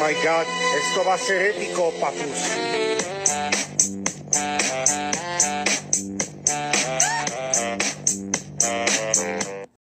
my God, esto va a ser épico, papus.